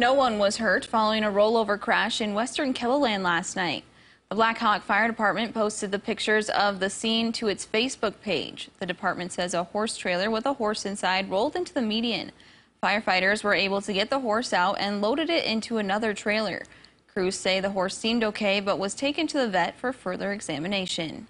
No one was hurt following a rollover crash in western KELOLAND last night. The Black Hawk Fire Department posted the pictures of the scene to its Facebook page. The department says a horse trailer with a horse inside rolled into the median. Firefighters were able to get the horse out and loaded it into another trailer. Crews say the horse seemed okay but was taken to the vet for further examination.